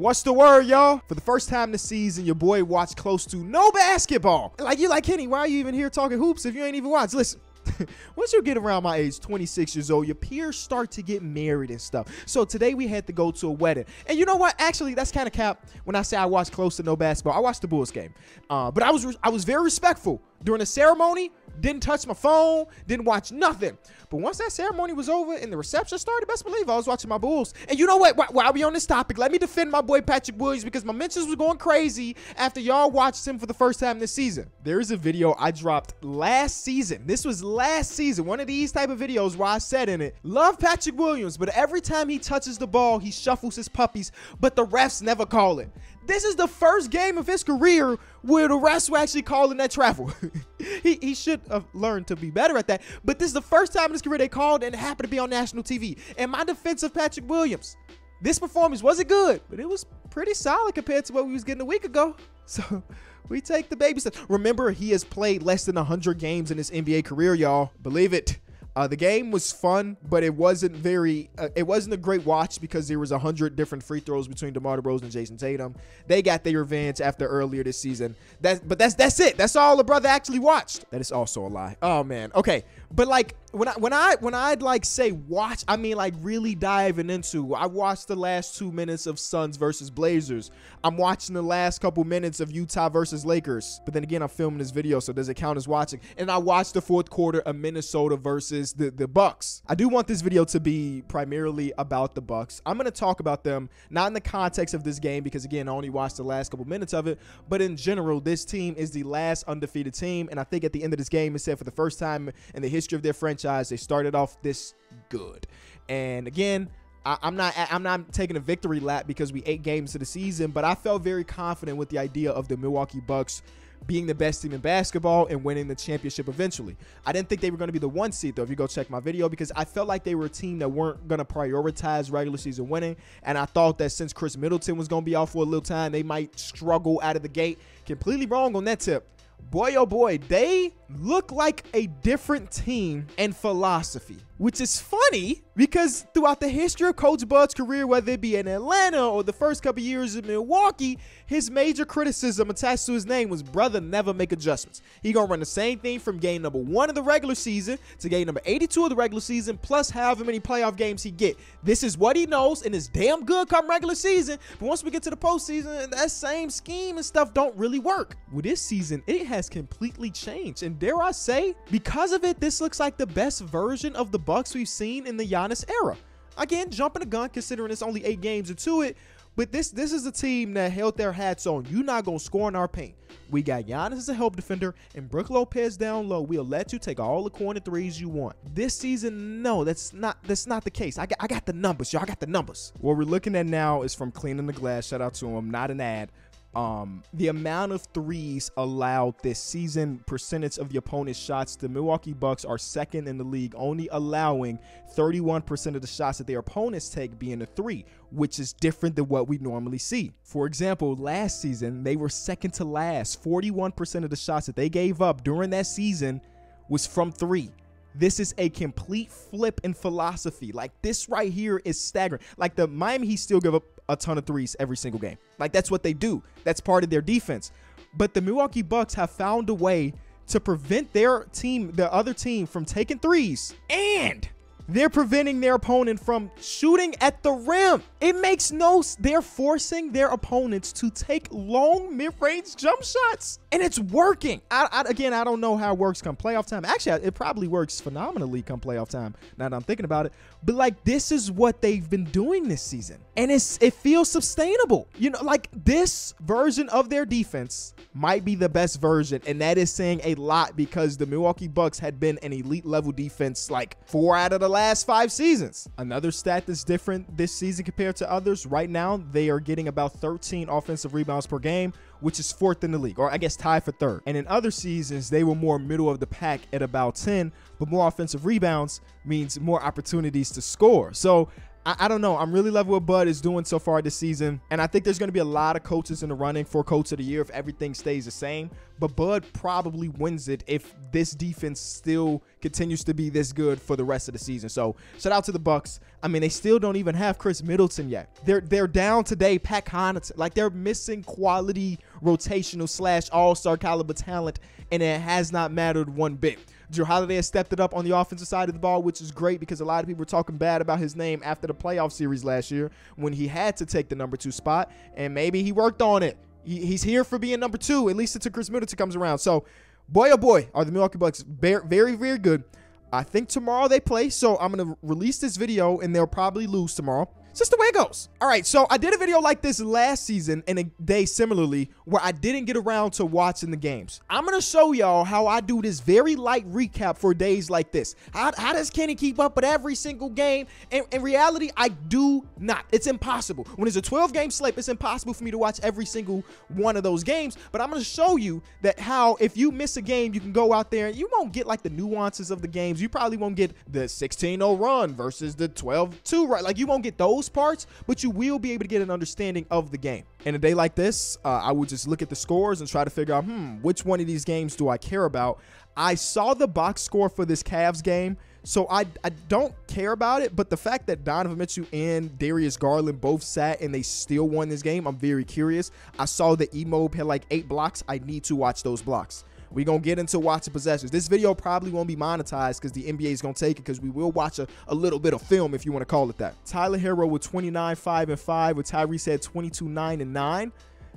What's the word, y'all? For the first time this season, your boy watched close to no basketball. Like, you're like, Kenny, why are you even here talking hoops if you ain't even watched? Listen. Once you get around my age, 26 years old, your peers start to get married and stuff. So today we had to go to a wedding. And you know what? Actually, that's kind of cap when I say I watched close to no basketball. I watched the Bulls game. Uh, but I was I was very respectful during the ceremony. Didn't touch my phone, didn't watch nothing. But once that ceremony was over and the reception started, best believe I was watching my Bulls. And you know what? While we on this topic, let me defend my boy Patrick Williams because my mentions was going crazy after y'all watched him for the first time this season. There is a video I dropped last season. This was last season. One of these type of videos where I said in it, love Patrick Williams, but every time he touches the ball, he shuffles his puppies, but the refs never call it. This is the first game of his career where the refs were actually calling that travel. he, he should have learned to be better at that. But this is the first time in his career they called and it happened to be on national TV. And my defense of Patrick Williams, this performance wasn't good, but it was pretty solid compared to what we was getting a week ago. So we take the baby steps. Remember, he has played less than 100 games in his NBA career, y'all. Believe it. Uh, the game was fun, but it wasn't very. Uh, it wasn't a great watch because there was a hundred different free throws between DeMar DeRozan and Jayson Tatum. They got their revenge after earlier this season. That, but that's that's it. That's all the brother actually watched. That is also a lie. Oh man. Okay, but like when I when I when I'd like say watch, I mean like really diving into. I watched the last two minutes of Suns versus Blazers. I'm watching the last couple minutes of Utah versus Lakers. But then again, I'm filming this video, so does it count as watching? And I watched the fourth quarter of Minnesota versus the the Bucks. I do want this video to be primarily about the Bucks. I'm gonna talk about them not in the context of this game because again, I only watched the last couple minutes of it, but in general, this team is the last undefeated team, and I think at the end of this game, it said for the first time in the history of their franchise franchise. They started off this good. And again, I, am not I'm not taking a victory lap because we eight games to the season, but I felt very confident with the idea of the Milwaukee Bucks being the best team in basketball and winning the championship eventually. I didn't think they were going to be the one seed though. If you go check my video, because I felt like they were a team that weren't going to prioritize regular season winning, and I thought that since Khris Middleton was going to be out for a little time, they might struggle out of the gate. Completely wrong on that tip boy oh boy, they look like a different team and philosophy, which is funny because throughout the history of Coach Bud's career, whether it be in Atlanta or the first couple years in Milwaukee, his major criticism attached to his name was brother never make adjustments. He gonna run the same thing from game number one of the regular season to game number 82 of the regular season, plus however many playoff games he get. This is what he knows and is damn good come regular season. But once we get to the postseason, that same scheme and stuff don't really work. With this season, it has completely changed. And dare I say, because of it, this looks like the best version of the Bucks we've seen in the Giannis era. Again, jumping the gun considering it's only eight games into it. But this this is a team that held their hats on. You're not gonna score in our paint. We got Giannis as a help defender and Brook Lopez down low. We'll let you take all the corner threes you want. This season, no, that's not that's not the case. I got I got the numbers, y'all. I got the numbers. What we're looking at now is from cleaning the glass. Shout out to him, not an ad um, the amount of threes allowed this season, percentage of the opponent's shots, the Milwaukee Bucks are second in the league, only allowing 31% of the shots that their opponents take being a three, which is different than what we normally see. For example, last season, they were second to last. 41% of the shots that they gave up during that season was from three. This is a complete flip in philosophy. Like this right here is staggering. Like the Miami Heat still give up a ton of threes every single game. Like that's what they do. That's part of their defense. But the Milwaukee Bucks have found a way to prevent their team, the other team, from taking threes and they're preventing their opponent from shooting at the rim. It makes no they're forcing their opponents to take long mid-range jump shots and it's working. I, I, again, I don't know how it works come playoff time. Actually, it probably works phenomenally come playoff time. Now that I'm thinking about it, but like this is what they've been doing this season, and it's it feels sustainable. You know, like this version of their defense might be the best version, and that is saying a lot because the Milwaukee Bucks had been an elite level defense like four out of the last five seasons. Another stat that's different this season compared to others. Right now, they are getting about 13 offensive rebounds per game which is fourth in the league, or I guess tied for third. And in other seasons, they were more middle of the pack at about 10, but more offensive rebounds means more opportunities to score. So I, I don't know. I'm really loving what Bud is doing so far this season. And I think there's going to be a lot of coaches in the running for coach of the year if everything stays the same. But Bud probably wins it if this defense still continues to be this good for the rest of the season. So shout out to the Bucks. I mean, they still don't even have Khris Middleton yet. They're they're down today, Pat Connaughton. Like they're missing quality rotational slash all-star caliber talent, and it has not mattered one bit. Jrue Holiday has stepped it up on the offensive side of the ball, which is great because a lot of people were talking bad about his name after the playoff series last year when he had to take the number two spot, and maybe he worked on it. He's here for being number two, at least until Khris Middleton comes around. So, boy, oh boy, are the Milwaukee Bucks very, very, very good. I think tomorrow they play, so I'm going to release this video, and they'll probably lose tomorrow. It's just the way it goes. All right, so I did a video like this last season and a day similarly where I didn't get around to watching the games. I'm going to show y'all how I do this very light recap for days like this. How, how does Kenny keep up with every single game? And in reality, I do not. It's impossible. When it's a 12 game slate, it's impossible for me to watch every single one of those games. But I'm going to show you that how if you miss a game, you can go out there and you won't get like the nuances of the games. You probably won't get the 16-0 run versus the 12-2 right. Like you won't get those parts, but you will be able to get an understanding of the game. In a day like this, uh, I would just look at the scores and try to figure out, hmm, which one of these games do I care about? I saw the box score for this Cavs game, so I, I don't care about it. But the fact that Donovan Mitchell and Darius Garland both sat and they still won this game, I'm very curious. I saw that Emob had like eight blocks. I need to watch those blocks. We're going to get into watching possessions. This video probably won't be monetized because the NBA is going to take it because we will watch a, a little bit of film if you want to call it that. Tyler Herro with 29, 5, and 5, with Tyrese had 22, 9, and 9.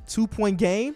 Two point game.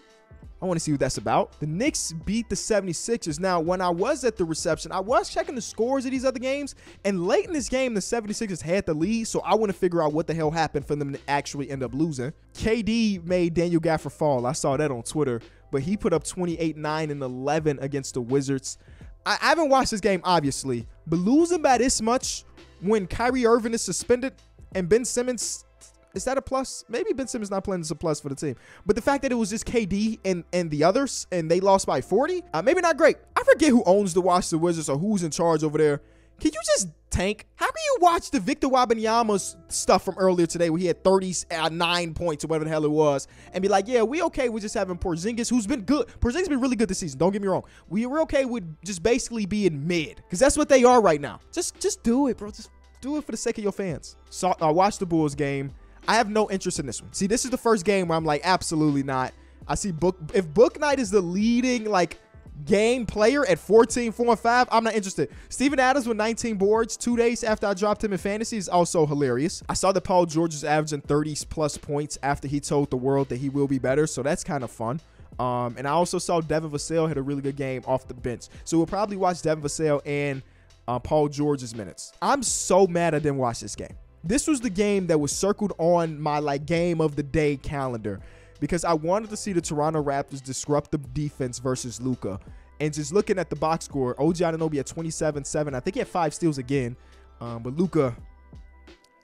I want to see what that's about. The Knicks beat the 76ers. Now, when I was at the reception, I was checking the scores of these other games, and late in this game, the 76ers had the lead, so I want to figure out what the hell happened for them to actually end up losing. KD made Daniel Gafford fall. I saw that on Twitter but he put up 28, 9, and 11 against the Wizards. I, I haven't watched this game, obviously, but losing by this much when Kyrie Irving is suspended and Ben Simmons is that a plus? Maybe Ben Simmons not playing is a plus for the team. But the fact that it was just KD and, and the others and they lost by 40, uh, maybe not great. I forget who owns the Washington Wizards or who's in charge over there. Can you just tank? How can you watch the Victor Wembanyama's stuff from earlier today where he had 39 points or whatever the hell it was and be like, yeah, we okay with just having Porzingis, who's been good. Porzingis been really good this season. Don't get me wrong. We, we're okay with just basically being mid because that's what they are right now. Just just do it, bro. Just do it for the sake of your fans. So I watched the Bulls game. I have no interest in this one. See, this is the first game where I'm like, absolutely not. I see Book. If Bouknight is the leading like game player at 14, 4, and 5, I'm not interested. Steven Adams with 19 boards two days after I dropped him in fantasy is also hilarious. I saw that Paul George is averaging 30 plus points after he told the world that he will be better, so that's kind of fun. Um, and I also saw Devin Vassell had a really good game off the bench. So we'll probably watch Devin Vassell and uh, Paul George's minutes. I'm so mad I didn't watch this game. This was the game that was circled on my like game of the day calendar because I wanted to see the Toronto Raptors disrupt the defense versus Luka. And just looking at the box score, OG Anunoby at 27-7. I think he had five steals again. Um, but Luka,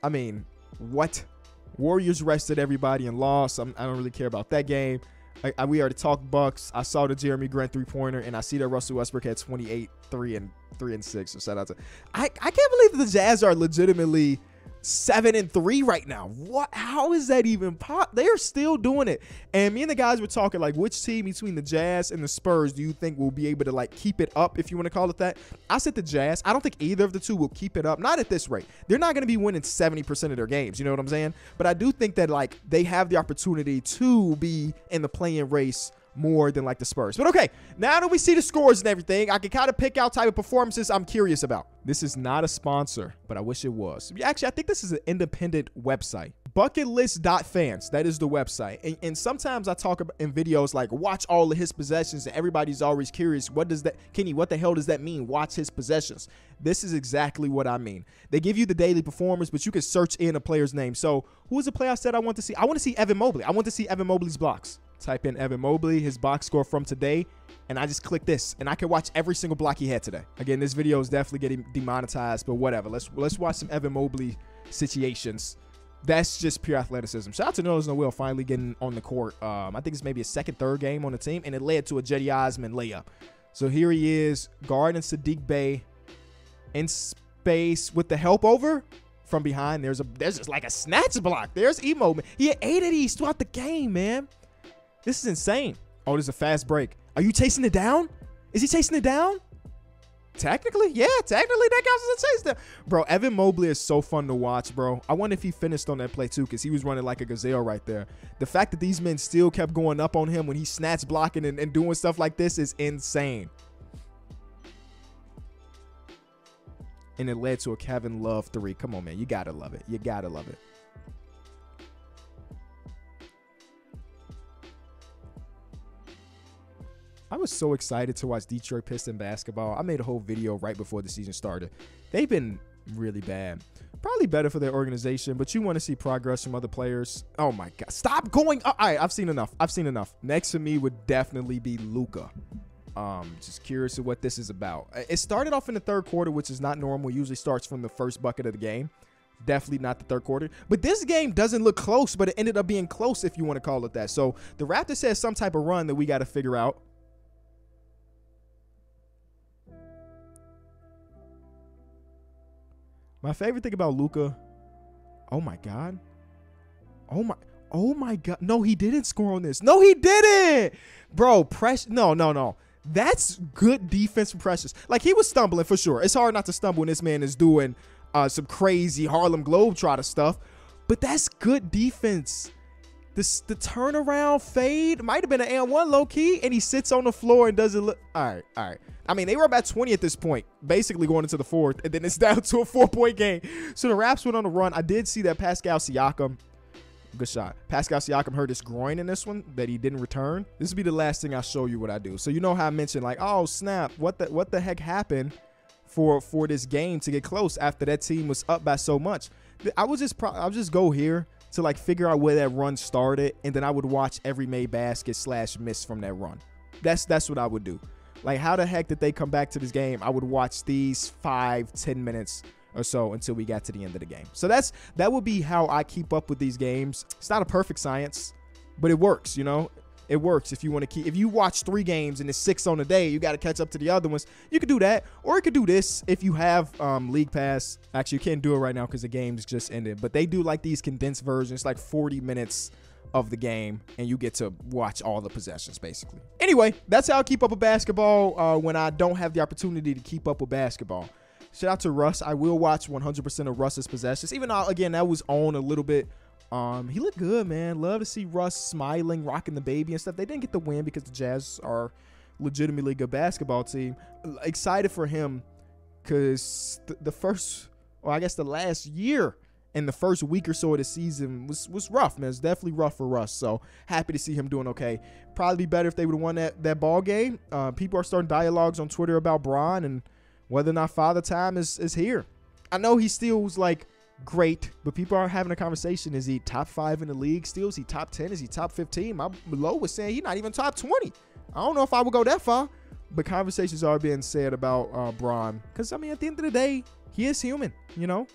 I mean, what? Warriors rested everybody and lost. I'm, I do not really care about that game. I, I, we already talked Bucks. I saw the Jerami Grant three pointer, and I see that Russell Westbrook had 28, three and three and six. So shout out to. I I can't believe the Jazz are legitimately seven and three right now. What? How is that even pop? They're still doing it. And me and the guys were talking like, which team between the Jazz and the Spurs do you think will be able to like keep it up, if you want to call it that? I said the Jazz. I don't think either of the two will keep it up. Not at this rate. They're not going to be winning 70% of their games. You know what I'm saying? But I do think that like they have the opportunity to be in the play-in race more than like the Spurs. But okay, now that we see the scores and everything, I can kind of pick out type of performances I'm curious about. This is not a sponsor, but I wish it was. Actually, I think this is an independent website. Bucketlist.fans, that is the website. And, and sometimes I talk about in videos like watch all of his possessions, and everybody's always curious, what does that, Kenny, what the hell does that mean? Watch his possessions. This is exactly what I mean. They give you the daily performance, but you can search in a player's name. So who is the player I said I want to see? I want to see Evan Mobley. I want to see Evan Mobley's blocks type in Evan Mobley, his box score from today, and I just click this, and I can watch every single block he had today. Again, this video is definitely getting demonetized, but whatever. Let's let's watch some Evan Mobley situations. That's just pure athleticism. Shout out to Nerlens Noel finally getting on the court. Um, I think it's maybe a second, third game on the team, and it led to a Cedi Osman layup. So here he is, guarding Saddiq Bey in space with the help over. from behind. There's a there's just like a snatch block. There's emo. He had eight of these throughout the game, man. This is insane. Oh, there's a fast break. Are you chasing it down? Is he chasing it down? Technically, yeah, technically that counts as a chase down. Bro, Evan Mobley is so fun to watch, bro. I wonder if he finished on that play too, because he was running like a gazelle right there. The fact that these men still kept going up on him when he snatched blocking and, and doing stuff like this is insane. And it led to a Kevin Love three. Come on, man. You gotta love it. You gotta love it. I was so excited to watch Detroit Piston basketball. I made a whole video right before the season started. They've been really bad. Probably better for their organization, but you want to see progress from other players. Oh my god. Stop going. All right, I've seen enough. I've seen enough. Next to me would definitely be Luka. Um, just curious of what this is about. It started off in the third quarter, which is not normal. It usually starts from the first bucket of the game. Definitely not the third quarter. But this game doesn't look close, but it ended up being close if you want to call it that. So the Raptors has some type of run that we got to figure out. My favorite thing about Luka, oh my god, oh my, oh my god, no, he didn't score on this. No, he didn't, bro. Press, no, no, no. That's good defense from Precious. Like he was stumbling for sure. It's hard not to stumble when this man is doing uh, some crazy Harlem Globetrotter stuff, but that's good defense. This the turnaround fade might have been an and one low key, and he sits on the floor and doesn't look. All right, all right. I mean, they were about 20 at this point, basically going into the fourth, and then it's down to a four point game. So the Raps went on a run. I did see that Pascal Siakam, good shot. Pascal Siakam hurt his groin in this one that he didn't return. This would be the last thing I show you what I do. So you know how I mentioned like, oh snap, what the what the heck happened for for this game to get close after that team was up by so much? I would just pro- I'll just go here to like figure out where that run started, and then I would watch every made basket slash miss from that run. That's that's what I would do. Like, how the heck did they come back to this game? I would watch these five, ten minutes or so until we got to the end of the game. So that's that would be how I keep up with these games. It's not a perfect science, but it works, you know. It works if you want to keep if you watch three games and it's six on a day, you got to catch up to the other ones. You could do that, or you could do this if you have um, League Pass. Actually, you can't do it right now because the game's just ended. But they do like these condensed versions, like 40 minutes of the game and you get to watch all the possessions basically. Anyway, that's how I keep up with basketball uh, when I don't have the opportunity to keep up with basketball. Shout out to Russ. I will watch 100% of Russ's possessions, even though again that was on a little bit. Um, he looked good, man. Love to see Russ smiling, rocking the baby and stuff. They didn't get the win because the Jazz are legitimately good basketball team. Excited for him because th- the first, or I guess the last year and the first week or so of the season was was rough, man. It's definitely rough for Russ. So happy to see him doing okay. Probably be better if they would have won that that ball game. Uh, people are starting dialogues on Twitter about Bron and whether or not Father Time is is here. I know he still was like great, but people are having a conversation. Is he top five in the league still? Is he top ten? Is he top fifteen? My low was saying he's not even top twenty. I don't know if I would go that far, but conversations are being said about uh, Bron because I mean at the end of the day, he is human, you know.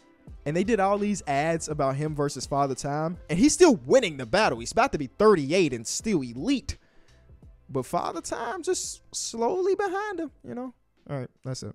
And they did all these ads about him versus Father Time, and he's still winning the battle. He's about to be 38 and still elite. But Father Time just slowly behind him, you know? All right, that's it.